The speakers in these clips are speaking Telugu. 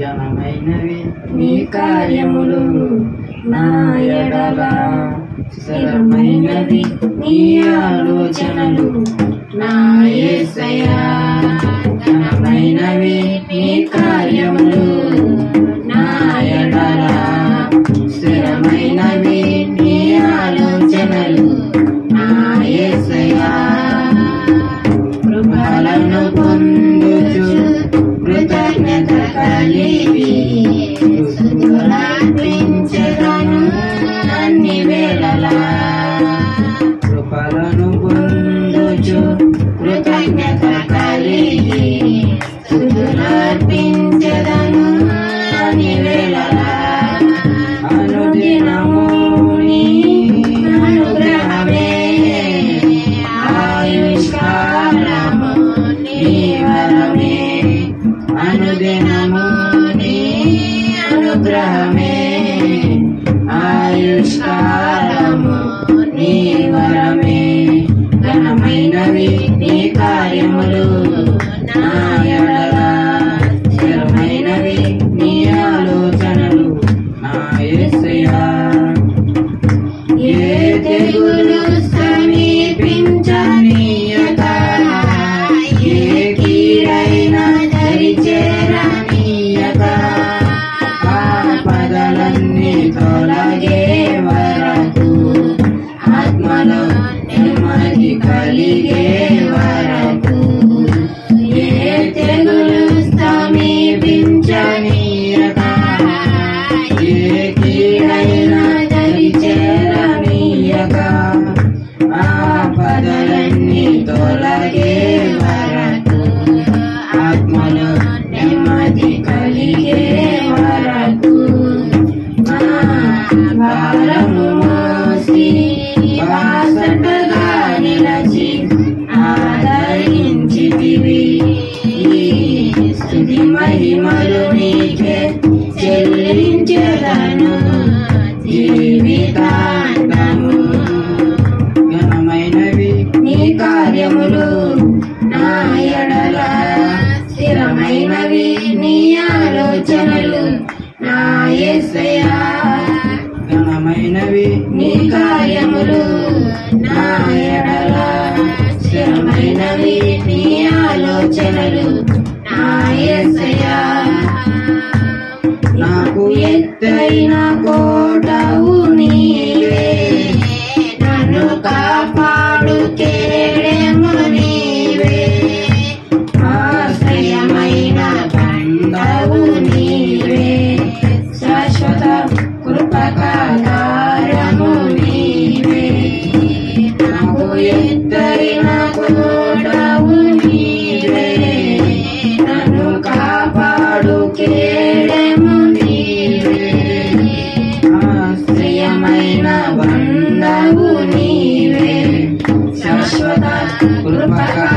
ఘనమైనవి నీ కార్యములు నా ఎడల స్థిరమైనది నీ ఆలోచనలు నా Amén. Yeah. స్మరించదను జీవితాంతము. ఘనమైనవి నీ కార్యములు నా ఎడల. స్థిరమైనవి నీ ఆలోచనలు నా ఎస్వయా ఘనమైనవి నీ కార్యములు నా ఎడల. స్థిరమైనవి నీ ఆలోచనలు నా ఎస్వయా Fiesta inagotable. नीते संस्वदास्तु कुर्मः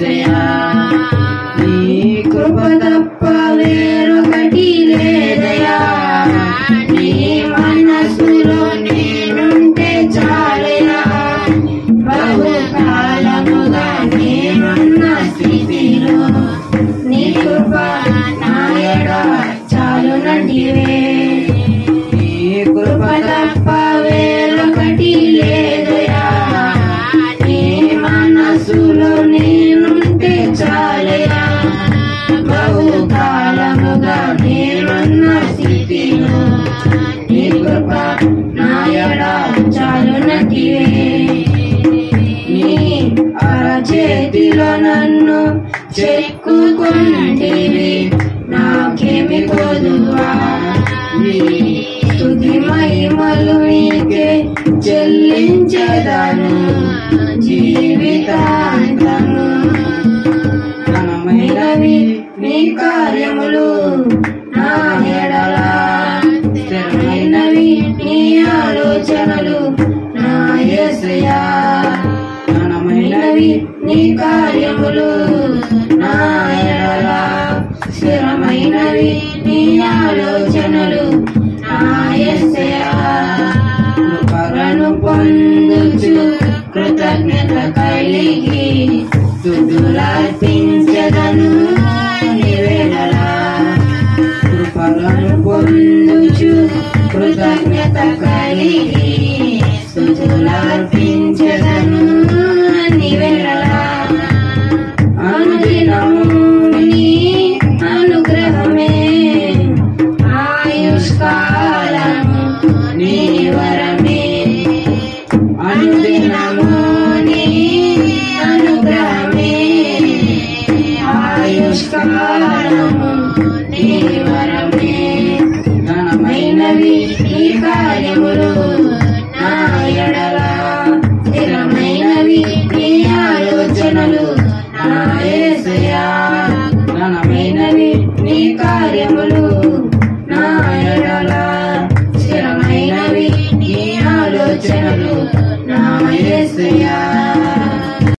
say నీ కృప నాయడా చాలునకివే. నీ అరచేతిలో నన్ను చెక్కుకుంటివి నాకేమి కొదువా నీ స్థుతి మహిమలు నీకే చెల్లించేదాను జీవితాంతము. ఘనమైనవి నీ కార్యములు నా ఆలోచనలు నా యేసయ్యా. ఘనమైనవి నీ కార్యములు నాయనలా. స్థిరమైనవి నీ ఆలోచనలు నా యేసయ్యా కృపలను పొందుచు కృతజ్ఞత కలిగి తుదులర్పించదను స్తుతులర్పించదను నివేదలా అనుదినము నీ అనుగ్రహమే ఆయుష్కాలము నీ వరమే అనుదినము నీ అనుగ్రహమే ఆయుష్కాలము నీ వరమే ఘనమైనవి నీ కార్యములు ఘనమైనవి నీ కార్యములు. నాయనల స్థిరమైనవి నీ ఆలోచనలు. నాయస్యా